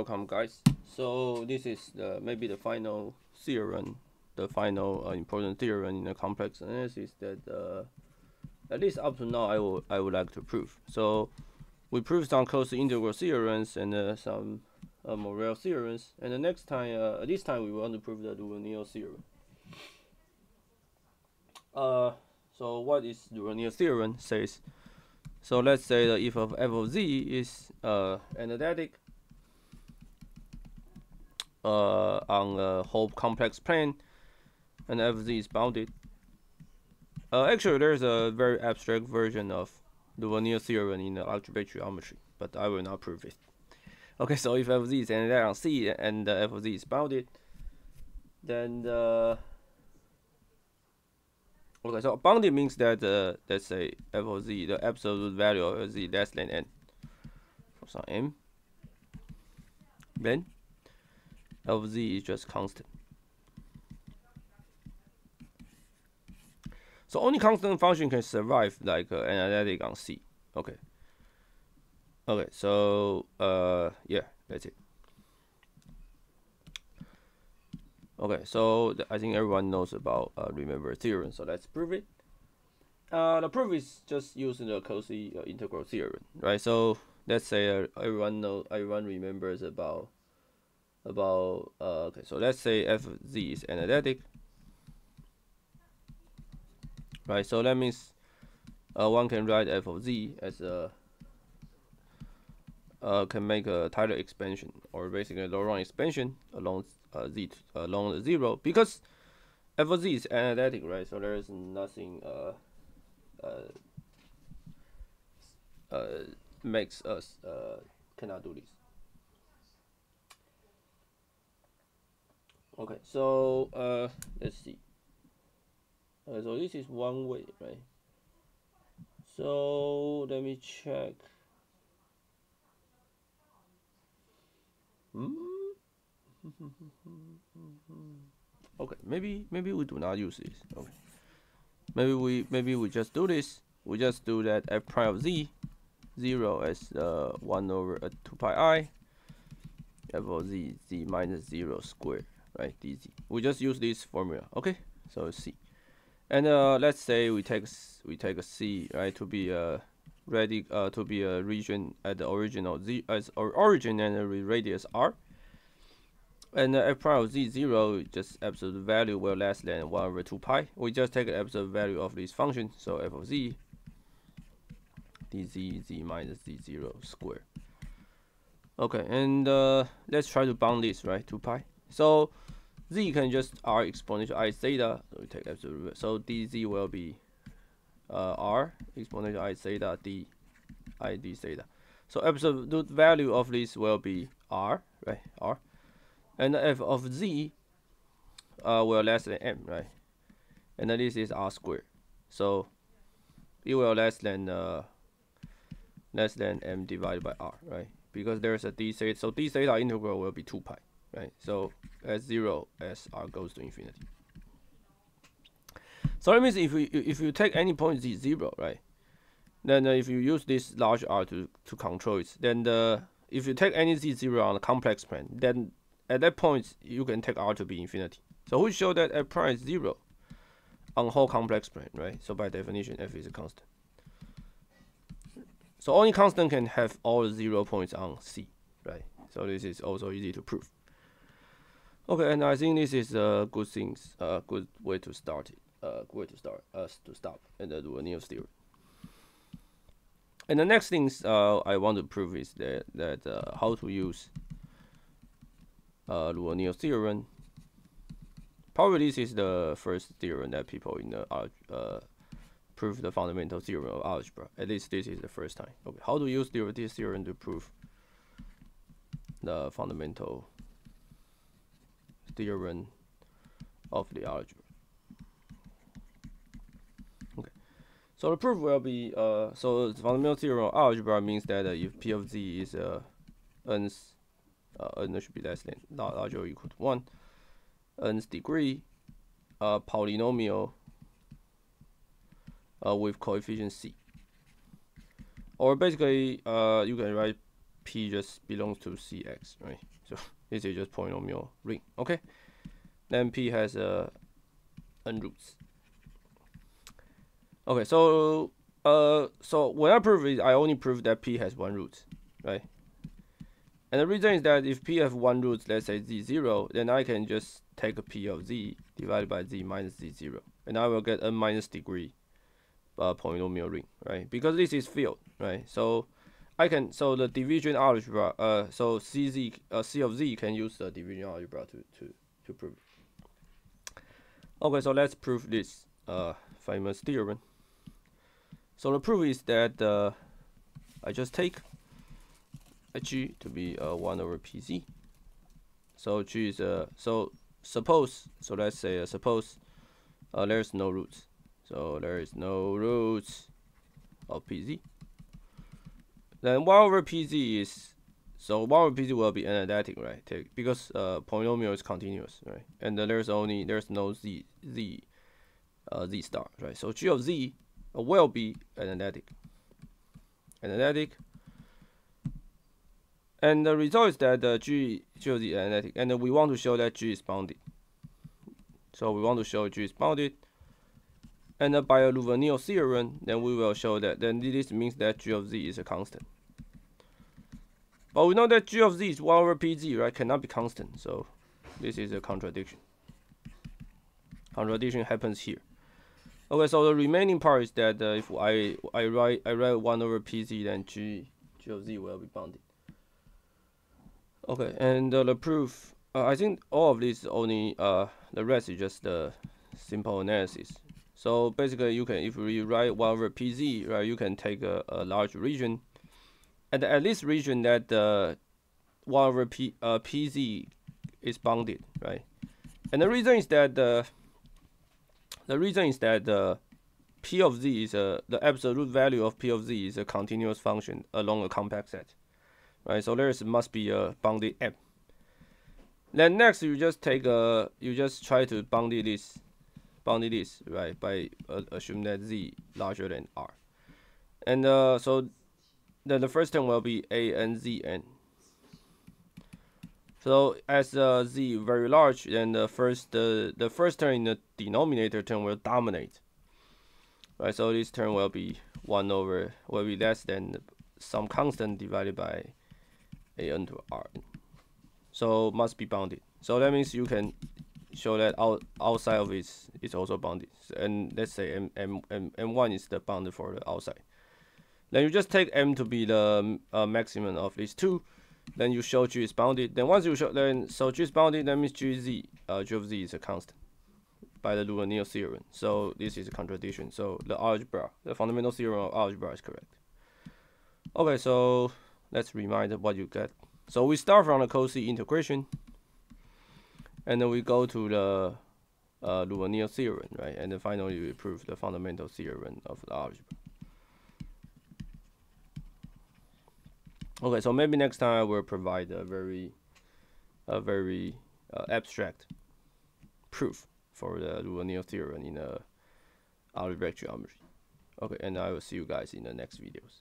welcome guys. So this is the maybe the final theorem, the final uh, important theorem in the complex analysis that uh, at least up to now I will I would like to prove. So we proved some closed integral theorems and uh, some uh, Morera theorems, and the next time uh, this time we want to prove the Liouville theorem. Uh, so what is Liouville theorem says? So let's say that if of f of z is uh, analytic uh, on a whole complex plane and f is bounded. Uh, actually, there's a very abstract version of the Liouville theorem in algebraic geometry, but I will not prove it. Okay, so if f of z is analytic on C and uh, f of z is bounded, then the Okay, so bounded means that uh, let's say f of z, the absolute value of z less than n for some m, then of z is just constant. So only constant function can survive like uh, analytic on C. Okay. Okay, so uh, yeah, that's it. Okay, so I think everyone knows about uh, remember theorem, so let's prove it. Uh, the proof is just using the Cauchy uh, integral theorem, right? So let's say uh, everyone know everyone remembers about about uh, okay. So let's say f of z is analytic, right? So that means uh, one can write f of z as a uh, can make a Taylor expansion or basically a Laurent expansion along uh, z to, along the zero because f of z is analytic, right? So there is nothing uh, uh, uh, makes us uh, cannot do this. Okay, so uh, let's see. So this is one way, right? So let me check. Hmm? okay, maybe maybe we do not use this. Okay, maybe we maybe we just do this. We just do that f prime of z, zero as uh, one over uh, two pi i, f of z z minus zero squared, right? dz. We just use this formula. Okay, so c, and uh, let's say we take we take a c right to be a ready uh, to be a region at the original z as or origin and a radius r and uh, f prime of z0 just absolute value will less than 1 over 2 pi. We just take the absolute value of this function, so f of z dz z minus z0 square. Okay, and uh, let's try to bound this, right, 2 pi. So z can just r exponential i theta, so we take absolute, so dz will be uh, r exponential i theta d i d theta. So absolute value of this will be r, right, r and f of z uh, will less than m, right? And this is r squared. So it will less than uh, less than m divided by r, right? Because there's a d theta, so d theta integral will be 2 pi, right? So as 0 as r goes to infinity. So that means if we if you take any point z 0, right? Then uh, if you use this large r to, to control it, then the if you take any z 0 on the complex plane, then at that point, you can take R to be infinity. So we show that f prime is zero on whole complex plane, right? So by definition, f is a constant. So only constant can have all zero points on C, right? So this is also easy to prove. Okay, and I think this is a good thing, a uh, good way to start it, uh, way to start us to stop and uh, do a new theory. And the next things uh, I want to prove is that that uh, how to use uh, Liouville theorem. Probably this is the first theorem that people in the uh, prove the fundamental theorem of algebra. At least this is the first time. Okay, how to use this theorem to prove the fundamental theorem of the algebra. Okay, so the proof will be uh, so the fundamental theorem of algebra means that uh, if p of z is uh, nth uh, n should be less than larger or equal to 1 n's degree uh, polynomial uh, with coefficient c or basically uh, you can write P just belongs to CX, right? So this is just polynomial ring, okay? Then P has uh, n roots. Okay, so uh, so when I prove it, I only prove that P has one root, right? And the reason is that if P has one root, let's say Z0, then I can just take a P of Z divided by Z minus Z0, and I will get n minus degree uh, polynomial ring, right? Because this is field, right? So I can so the division algebra, uh, so CZ, uh, C of Z can use the division algebra to to to prove. Okay, so let's prove this uh famous theorem. So the proof is that uh, I just take G to be uh, 1 over PZ. So G is uh, so suppose so let's say uh, suppose uh, there's no roots. So there is no roots of PZ. Then 1 over PZ is so 1 over PZ will be analytic, right? Because uh, polynomial is continuous, right? And uh, there's only there's no z z uh, z star, right? So G of z will be analytic. Analytic. And the result is that the G, G of z analytic, and we want to show that G is bounded. So we want to show G is bounded. And by a Liouville theorem, then we will show that then this means that G of z is a constant. But we know that G of z is 1 over PZ, right? Cannot be constant. So this is a contradiction. Contradiction happens here. Okay, so the remaining part is that uh, if I I write I write 1 over PZ, then G, G of z will be bounded. Okay, and uh, the proof, uh, I think all of this only, uh, the rest is just the simple analysis. So basically, you can if you write one over PZ, right, you can take a, a large region, and at this region that uh, one over P uh, PZ is bounded, right? And the reason is that the the reason is that the P of Z is a the absolute value of P of Z is a continuous function along a compact set, right? So there must be a bounded M. Then next, you just take a you just try to bound this bounded this right by uh, assume that z larger than r. And uh, so then the first term will be a n z n. So as uh, z very large then the first uh, the first term in the denominator term will dominate. Right so this term will be 1 over will be less than some constant divided by a n to r. So must be bounded. So that means you can show that out, outside of it is also bounded. And let's say M, M, M, M1 is the boundary for the outside. Then you just take M to be the uh, maximum of these two. Then you show G is bounded. Then once you show, then so G is bounded, that means G Z, uh, G of Z is a constant by the Liouville theorem. So this is a contradiction. So the algebra, the fundamental theorem of algebra is correct. Okay, so let's remind what you get. So we start from the Cauchy integration and then we go to the uh, Liouville theorem, right? And then finally we prove the fundamental theorem of the algebra. Okay, so maybe next time I will provide a very, a very uh, abstract proof for the Liouville theorem in a algebraic geometry. Okay, and I will see you guys in the next videos.